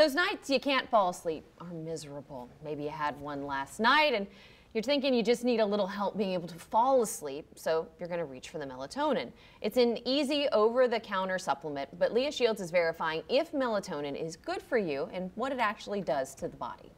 Those nights you can't fall asleep are miserable. Maybe you had one last night and you're thinking you just need a little help being able to fall asleep, so you're going to reach for the melatonin. It's an easy over-the-counter supplement, but Leah Shields is verifying if melatonin is good for you and what it actually does to the body.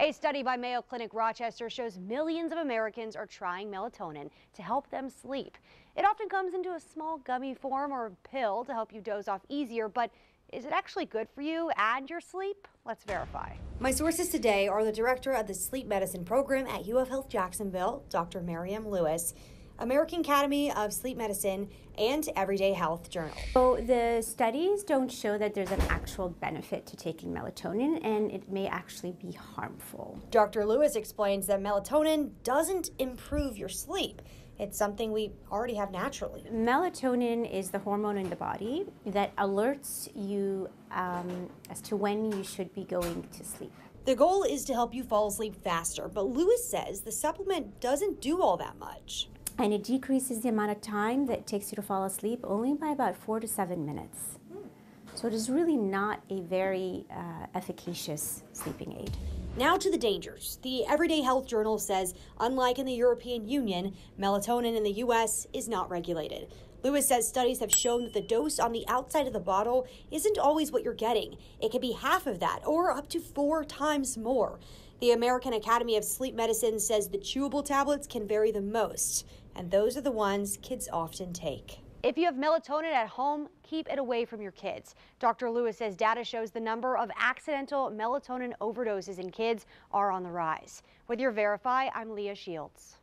A study by Mayo Clinic Rochester shows millions of Americans are trying melatonin to help them sleep. It often comes into a small gummy form or pill to help you doze off easier, but is it actually good for you and your sleep? Let's verify. My sources today are the director of the sleep medicine program at UF Health Jacksonville, Dr. Miriam Lewis, American Academy of Sleep Medicine, and Everyday Health Journal. So the studies don't show that there's an actual benefit to taking melatonin and it may actually be harmful. Dr. Lewis explains that melatonin doesn't improve your sleep. It's something we already have naturally. Melatonin is the hormone in the body that alerts you um, as to when you should be going to sleep. The goal is to help you fall asleep faster, but Lewis says the supplement doesn't do all that much. And it decreases the amount of time that it takes you to fall asleep only by about four to seven minutes. So it is really not a very uh, efficacious sleeping aid. Now to the dangers. The Everyday Health Journal says, unlike in the European Union, melatonin in the U.S. is not regulated. Lewis says studies have shown that the dose on the outside of the bottle isn't always what you're getting. It can be half of that or up to four times more. The American Academy of Sleep Medicine says the chewable tablets can vary the most, and those are the ones kids often take. If you have melatonin at home, keep it away from your kids. Dr. Lewis says data shows the number of accidental melatonin overdoses in kids are on the rise. With your Verify, I'm Leah Shields.